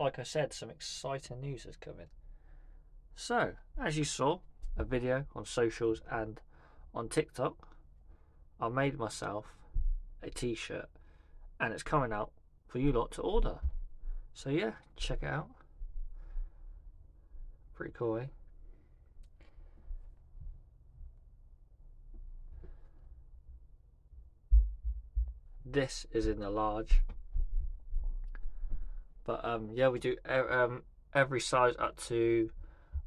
like I said, some exciting news is coming. So, as you saw, a video on socials and on TikTok, I made myself a t shirt and it's coming out for you lot to order. So, yeah, check it out. Pretty cool, eh? This is in the large. But um, yeah, we do um, every size up to,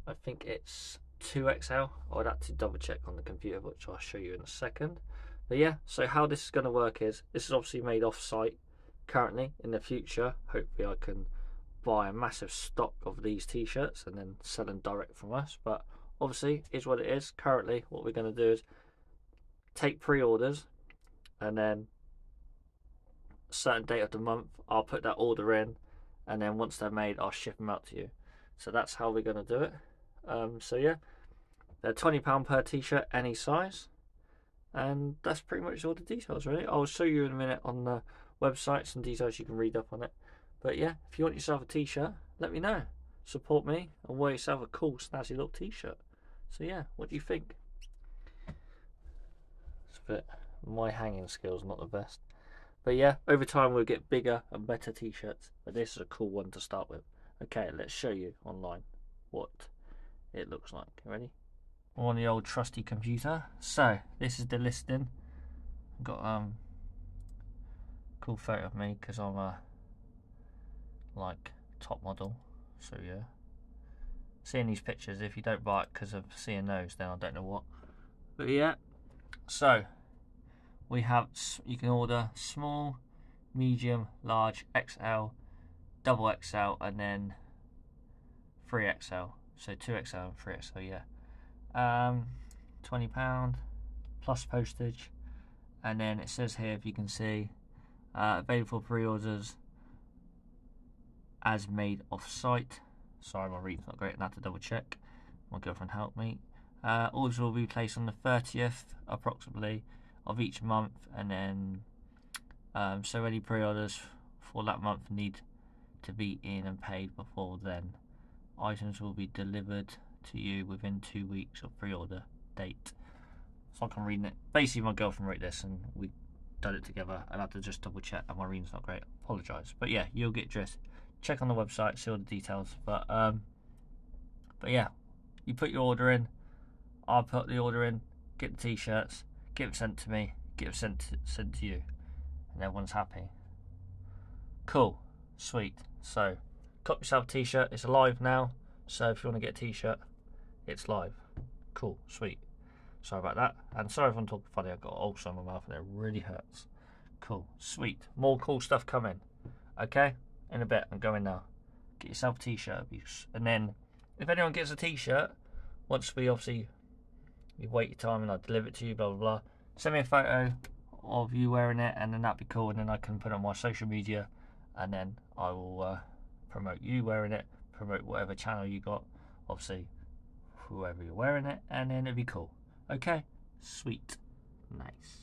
I think it's 2XL. I would have to double check on the computer, which I'll show you in a second. But yeah, so how this is going to work is this is obviously made off site currently. In the future, hopefully, I can buy a massive stock of these t shirts and then sell them direct from us. But obviously, is what it is. Currently, what we're going to do is take pre orders and then certain date of the month, I'll put that order in and then once they're made, I'll ship them out to you. So that's how we're going to do it. Um, so yeah, they're twenty pound per t-shirt, any size, and that's pretty much all the details. Really, I'll show you in a minute on the website some details you can read up on it. But yeah, if you want yourself a t-shirt, let me know. Support me and wear yourself a cool, snazzy little t-shirt. So yeah, what do you think? It's a bit. My hanging skills not the best. But yeah, over time we'll get bigger and better t-shirts. But this is a cool one to start with. Okay, let's show you online what it looks like. Ready? On the old trusty computer. So this is the listing. Got um cool photo of me because I'm a like top model. So yeah. Seeing these pictures, if you don't buy it because of seeing those, then I don't know what. But yeah. So we have you can order small, medium, large, XL, double XL, and then 3XL. So 2XL and 3XL, yeah. Um, £20 plus postage. And then it says here, if you can see, uh, available pre orders as made off site. Sorry, my reading's not great, I have to double check. My girlfriend helped me. Uh, orders will be placed on the 30th, approximately, of each month, and then um, so any pre-orders for that month need to be in and paid before then. Items will be delivered to you within two weeks of pre-order date. So I can read it. Basically, my girlfriend wrote this, and we done it together. I had to just double check, and my reading's not great. Apologise, but yeah, you'll get dressed. Check on the website, see all the details. But um, but yeah, you put your order in. I'll put the order in. Get the t-shirts get them sent to me, get them sent to, sent to you, and everyone's happy. Cool, sweet. So, got yourself a t-shirt. It's live now, so if you want to get a t-shirt, it's live. Cool, sweet. Sorry about that, and sorry if I'm talking funny. I've got ulcer in my mouth and it really hurts. Cool, sweet. More cool stuff coming. Okay, in a bit. I'm going now. Get yourself a t-shirt, and then if anyone gets a t-shirt, once we obviously you wait your time and I'll deliver it to you, blah, blah, blah. Send me a photo of you wearing it and then that'd be cool and then I can put it on my social media and then I will uh, promote you wearing it, promote whatever channel you got, obviously whoever you're wearing it and then it'd be cool. Okay, sweet, nice.